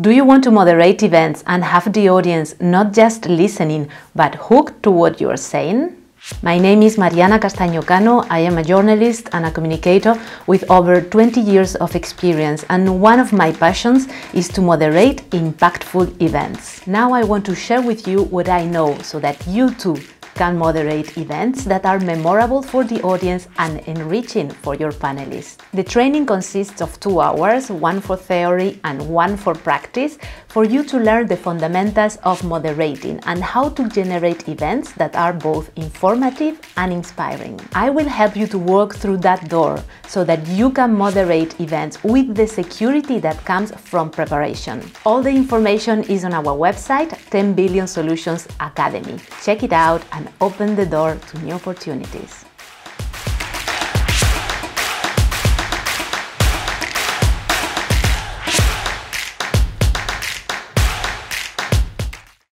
Do you want to moderate events and have the audience not just listening but hooked to what you are saying? My name is Mariana Castaño Cano. I am a journalist and a communicator with over 20 years of experience, and one of my passions is to moderate impactful events. Now I want to share with you what I know so that you too can moderate events that are memorable for the audience and enriching for your panelists. The training consists of two hours, one for theory and one for practice, for you to learn the fundamentals of moderating and how to generate events that are both informative and inspiring. I will help you to walk through that door so that you can moderate events with the security that comes from preparation. All the information is on our website, 10 Billion Solutions Academy. Check it out and open the door to new opportunities.